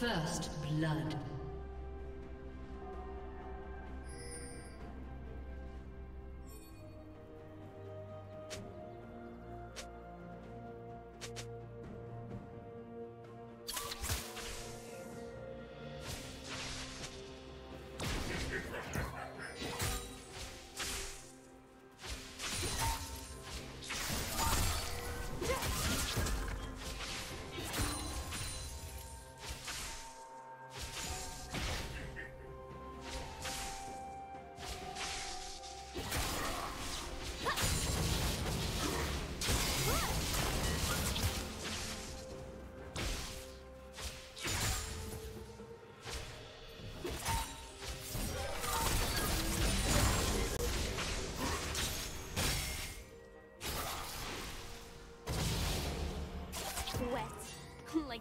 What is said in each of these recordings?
First blood.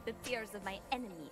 The fears of my enemies.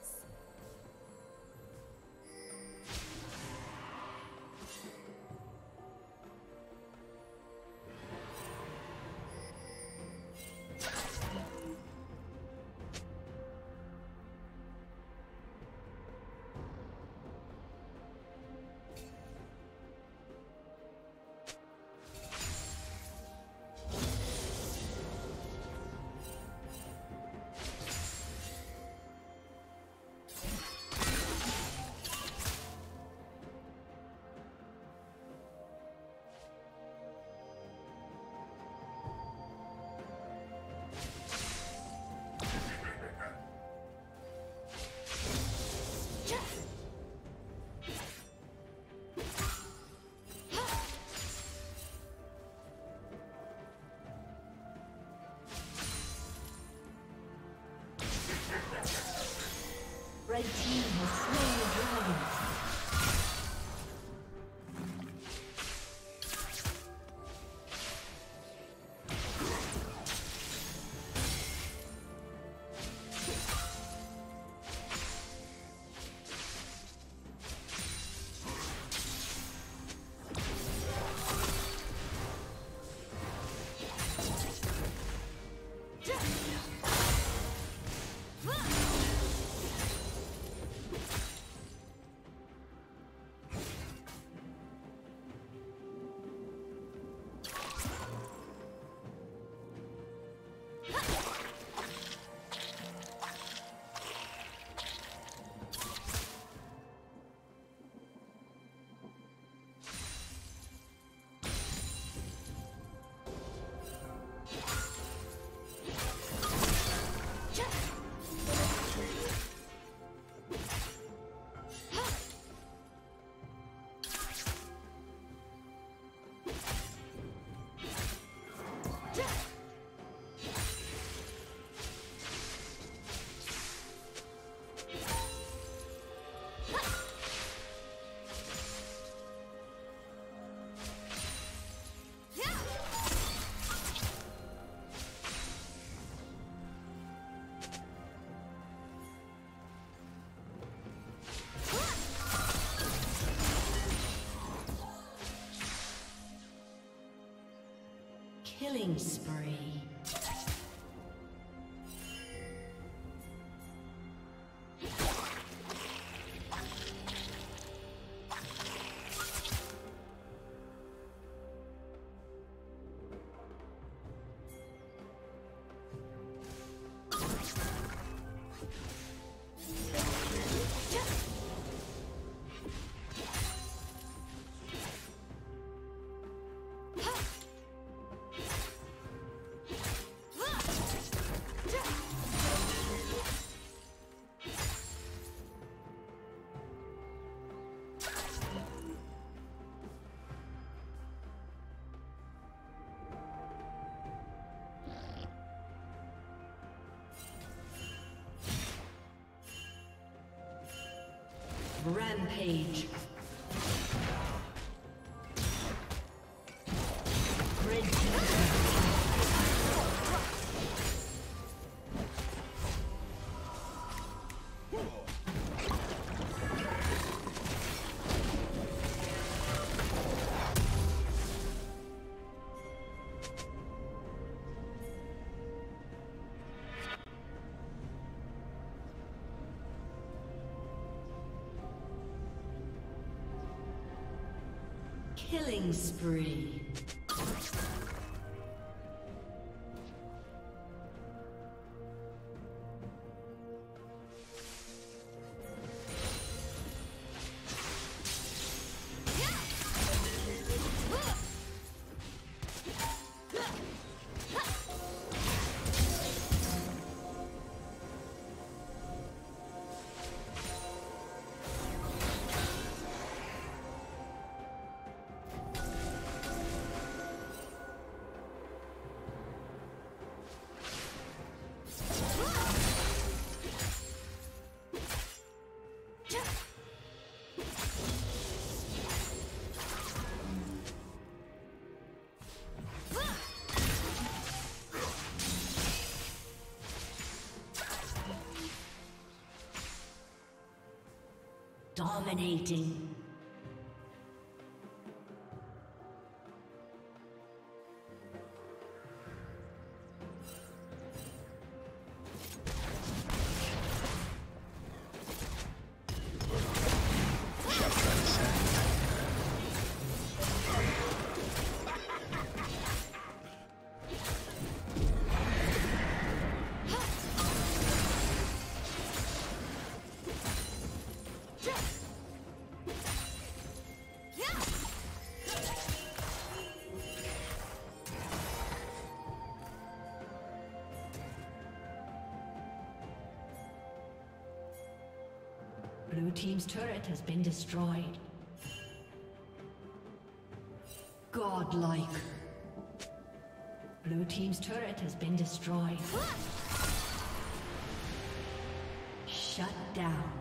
Killing spree. Rampage. Killing spree. Dominating. Blue Team's turret has been destroyed. Godlike. Blue Team's turret has been destroyed. Shut down.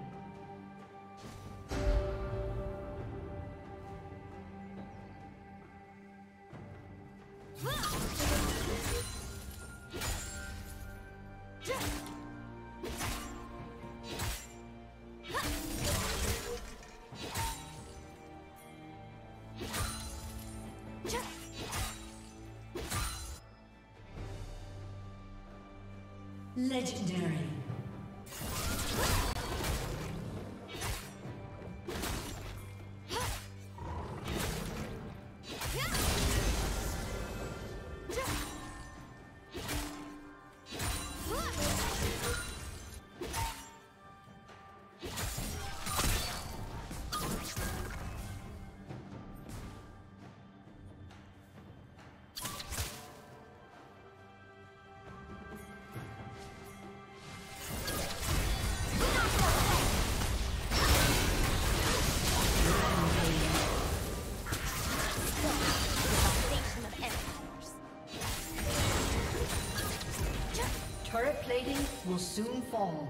Legendary. Soon fall.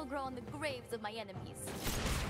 Will grow on the graves of my enemies.